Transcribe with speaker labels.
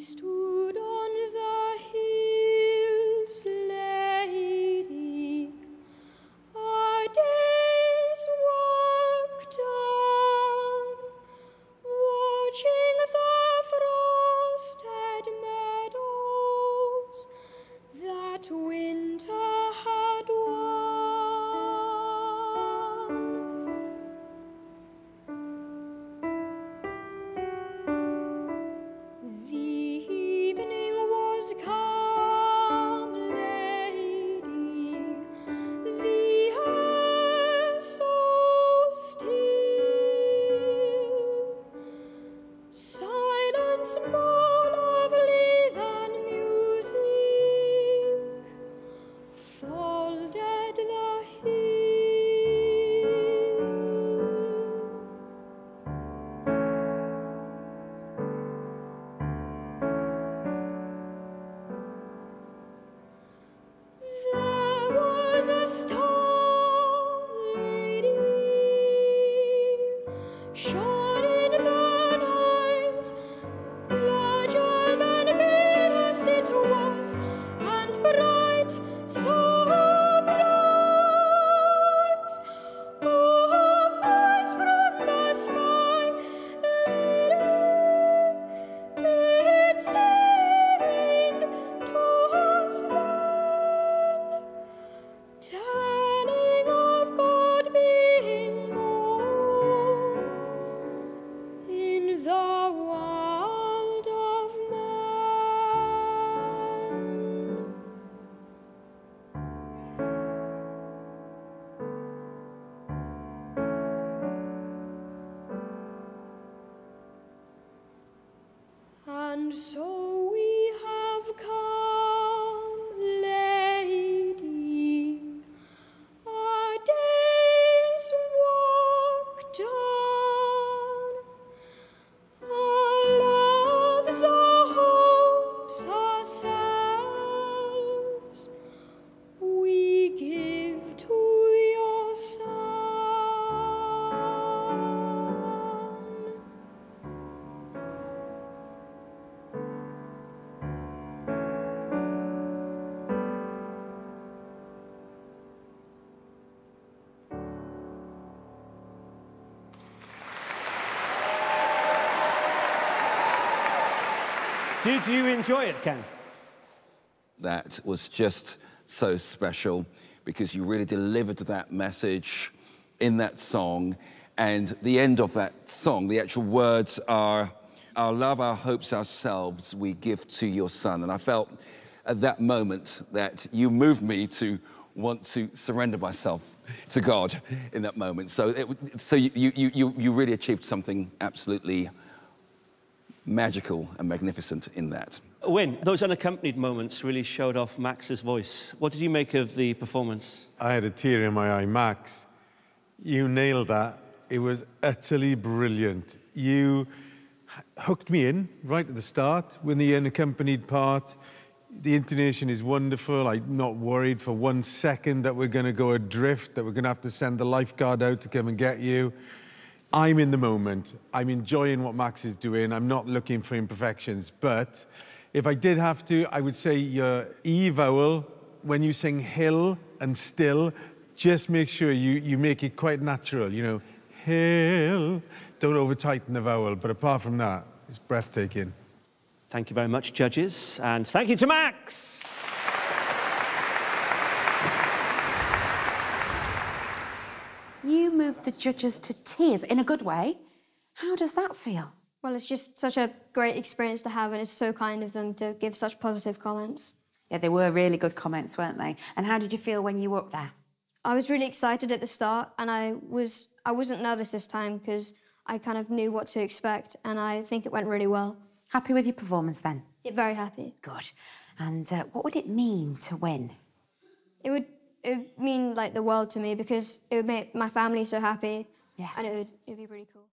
Speaker 1: bist du. Silence more lovely than music folded the hill. There was a star, lady, telling
Speaker 2: Did you enjoy it, Ken?
Speaker 3: that was just so special because you really delivered that message in that song. And the end of that song, the actual words are, Our love, our hopes, ourselves, we give to your son. And I felt at that moment that you moved me to want to surrender myself to God in that moment. So, it, so you, you, you, you really achieved something absolutely magical and magnificent in that.
Speaker 2: Win, those unaccompanied moments really showed off Max's voice. What did you make of the performance?
Speaker 4: I had a tear in my eye. Max, you nailed that. It was utterly brilliant. You hooked me in right at the start with the unaccompanied part. The intonation is wonderful. I'm not worried for one second that we're going to go adrift, that we're going to have to send the lifeguard out to come and get you. I'm in the moment. I'm enjoying what Max is doing. I'm not looking for imperfections. But if I did have to, I would say your E vowel, when you sing hill and still, just make sure you, you make it quite natural. You know, hill. Don't over tighten the vowel. But apart from that, it's breathtaking.
Speaker 2: Thank you very much, judges. And thank you to Max.
Speaker 5: You moved the judges to tears in a good way. How does that feel?
Speaker 1: Well, it's just such a great experience to have, and it's so kind of them to give such positive comments.
Speaker 5: Yeah, they were really good comments, weren't they? And how did you feel when you were up there?
Speaker 1: I was really excited at the start, and I was I wasn't nervous this time because I kind of knew what to expect, and I think it went really well.
Speaker 5: Happy with your performance then?
Speaker 1: Yeah, very happy.
Speaker 5: Good. And uh, what would it mean to win?
Speaker 1: It would it would mean like the world to me because it would make my family so happy.
Speaker 5: Yeah.
Speaker 1: And it would it would be really cool.